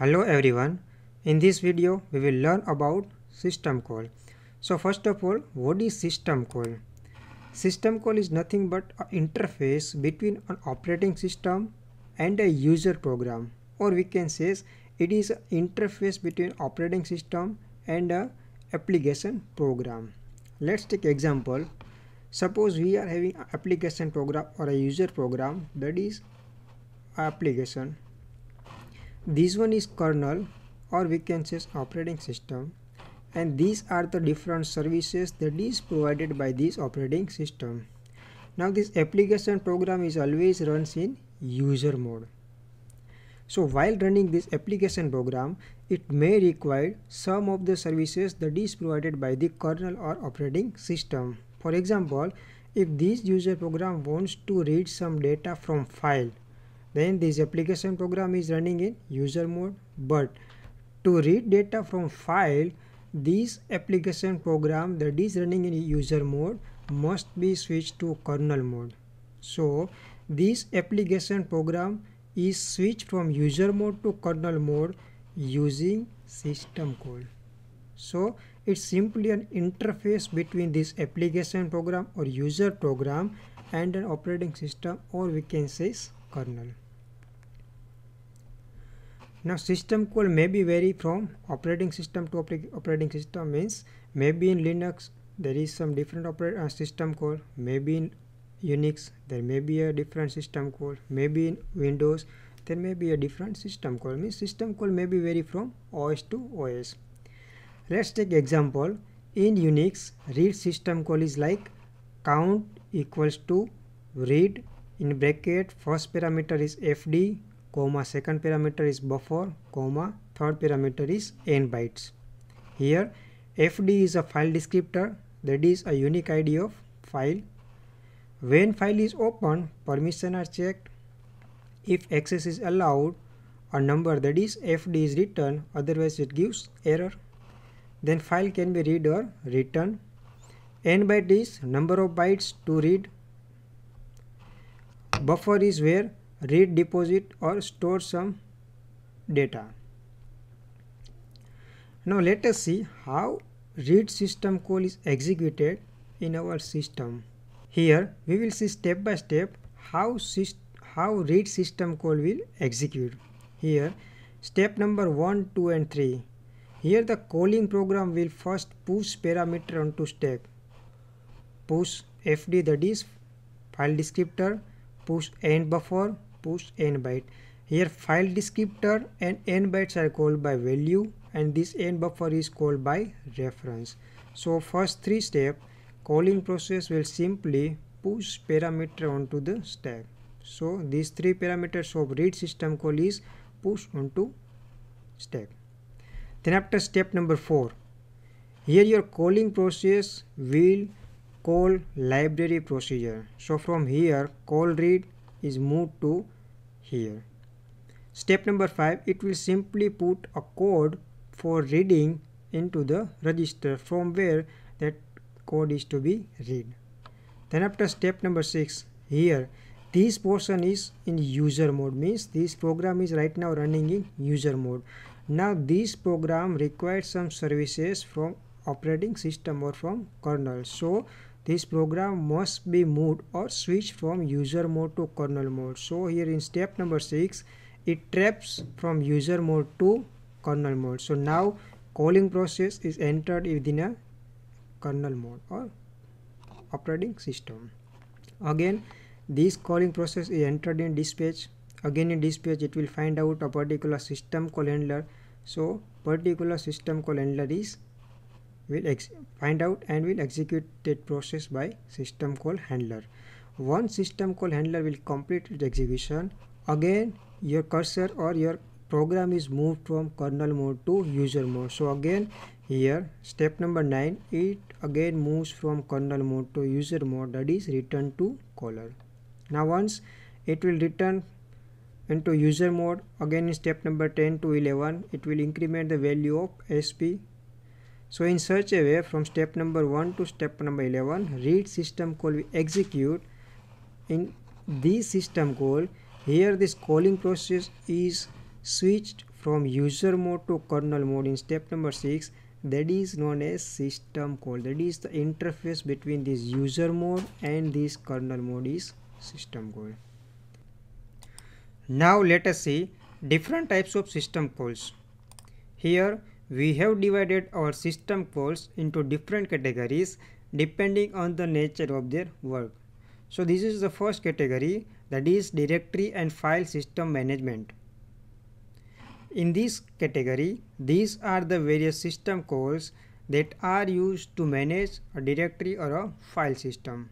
Hello everyone. In this video we will learn about system call. So first of all what is system call? System call is nothing but an interface between an operating system and a user program or we can say it is an interface between operating system and a application program. Let's take example. Suppose we are having application program or a user program that is application this one is kernel or we can say operating system. And these are the different services that is provided by this operating system. Now this application program is always runs in user mode. So while running this application program it may require some of the services that is provided by the kernel or operating system. For example if this user program wants to read some data from file then this application program is running in user mode but to read data from file this application program that is running in user mode must be switched to kernel mode. So this application program is switched from user mode to kernel mode using system call so it's simply an interface between this application program or user program and an operating system or we can say kernel now system call may be vary from operating system to operating system means maybe in linux there is some different operating uh, system call maybe in unix there may be a different system call maybe in windows there may be a different system call means system call may be vary from os to os let's take example in unix read system call is like count equals to read in bracket first parameter is fd comma second parameter is buffer comma third parameter is n bytes. Here fd is a file descriptor that is a unique id of file. When file is opened permission are checked. If access is allowed a number that is fd is written otherwise it gives error. Then file can be read or written. N byte is number of bytes to read. Buffer is where read deposit or store some data. Now let us see how read system call is executed in our system. Here we will see step by step how how read system call will execute. Here step number 1 2 and 3 here the calling program will first push parameter onto stack push fd that is file descriptor. Push end buffer push n byte. Here file descriptor and n bytes are called by value and this n buffer is called by reference. So first three step calling process will simply push parameter onto the stack. So these three parameters of read system call is push onto stack. Then after step number four here your calling process will call library procedure. So from here call read is moved to here. Step number 5 it will simply put a code for reading into the register from where that code is to be read. Then after step number 6 here this portion is in user mode means this program is right now running in user mode. Now this program requires some services from operating system or from kernel. So this program must be moved or switched from user mode to kernel mode. So here in step number 6 it traps from user mode to kernel mode. So now calling process is entered within a kernel mode or operating system. Again this calling process is entered in dispatch. Again in dispatch it will find out a particular system call handler. So particular system call handler is will find out and will execute that process by system call handler. Once system call handler will complete its execution again your cursor or your program is moved from kernel mode to user mode. So again here step number 9 it again moves from kernel mode to user mode that is return to caller. Now once it will return into user mode again in step number 10 to 11 it will increment the value of sp so in such a way from step number 1 to step number 11 read system call we execute. In this system call here this calling process is switched from user mode to kernel mode in step number 6 that is known as system call that is the interface between this user mode and this kernel mode is system call now let us see different types of system calls. Here we have divided our system calls into different categories depending on the nature of their work so this is the first category that is directory and file system management in this category, these are the various system calls that are used to manage a directory or a file system.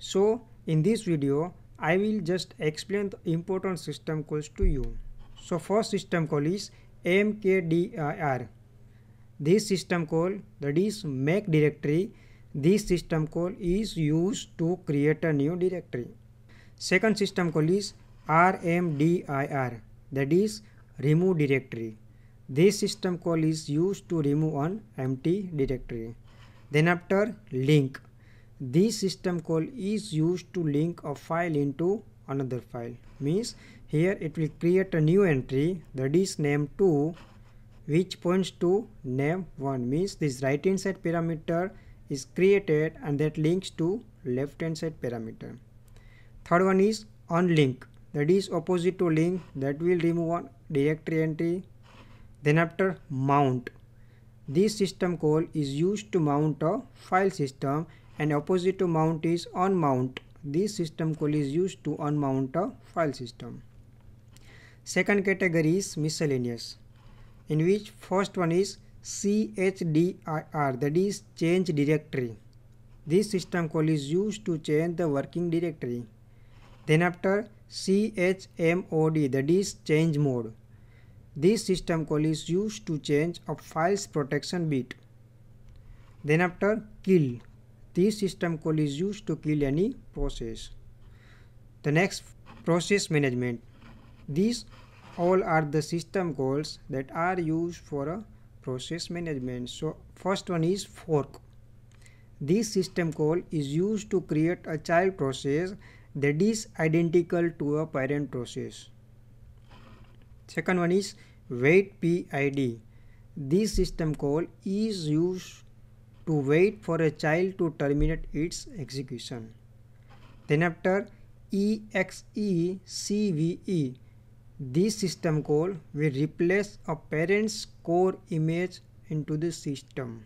So, in this video, I will just explain the important system calls to you. So, first system call is mkdir. This system call that is make directory. This system call is used to create a new directory. Second system call is rmdir that is remove directory. This system call is used to remove an empty directory. Then after link. This system call is used to link a file into another file. Means here it will create a new entry that is name 2 which points to name 1 means this right hand side parameter is created and that links to left hand side parameter. Third one is unlink. That is opposite to link that will remove one directory entry. Then after mount. This system call is used to mount a file system and opposite to mount is unmount. This system call is used to unmount a file system second category is miscellaneous in which first one is chdir that is change directory this system call is used to change the working directory then after chmod that is change mode. This system call is used to change a file's protection bit. Then after kill, this system call is used to kill any process. The next process management. These all are the system calls that are used for a process management. So first one is fork. This system call is used to create a child process that is identical to a parent process. Second one is wait PID. This system call is used to wait for a child to terminate its execution. Then after EXECVE, this system call will replace a parent's core image into the system.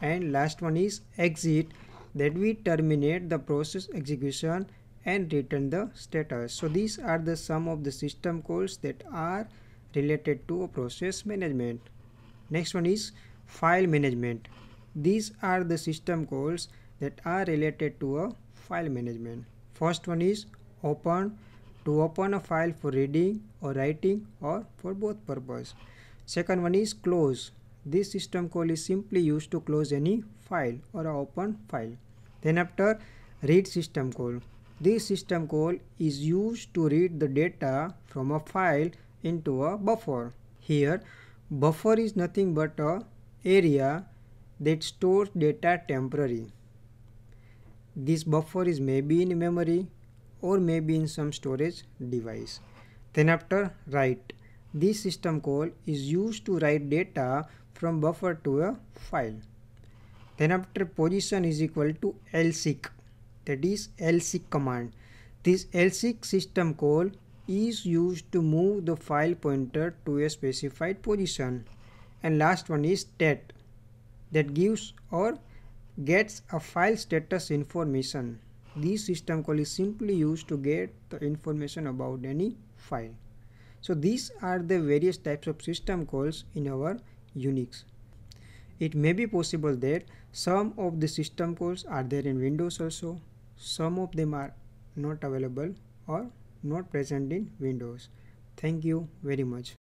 And last one is exit that we terminate the process execution and return the status. So these are the sum of the system calls that are related to a process management. Next one is file management. These are the system calls that are related to a file management. First one is open to open a file for reading or writing or for both purpose. Second one is close. This system call is simply used to close any file or open file. Then after read system call. This system call is used to read the data from a file into a buffer. Here buffer is nothing but a area that stores data temporary. This buffer is maybe in memory or maybe in some storage device. Then after write. This system call is used to write data from buffer to a file. Then after position is equal to lseek that is lseek command. This lseek system call is used to move the file pointer to a specified position. And last one is stat that gives or gets a file status information. This system call is simply used to get the information about any file. So these are the various types of system calls in our Unix. It may be possible that some of the system calls are there in Windows also some of them are not available or not present in windows thank you very much